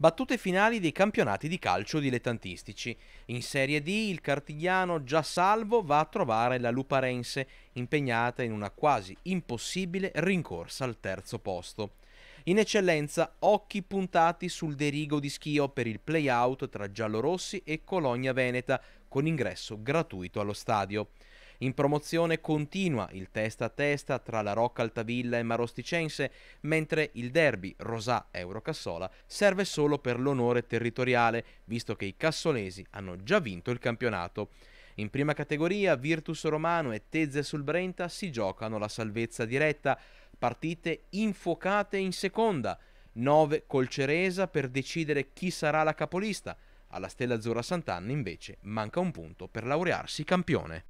Battute finali dei campionati di calcio dilettantistici. In Serie D il cartigliano già salvo va a trovare la Luparense, impegnata in una quasi impossibile rincorsa al terzo posto. In eccellenza, occhi puntati sul derigo di Schio per il play-out tra giallorossi e Cologna Veneta, con ingresso gratuito allo stadio. In promozione continua il testa a testa tra la Rocca Altavilla e Marosticense, mentre il derby Rosà-Eurocassola serve solo per l'onore territoriale, visto che i cassolesi hanno già vinto il campionato. In prima categoria Virtus Romano e Tezze sul Brenta si giocano la salvezza diretta, partite infuocate in seconda, 9 col Ceresa per decidere chi sarà la capolista. Alla Stella Azzurra Sant'Anna invece manca un punto per laurearsi campione.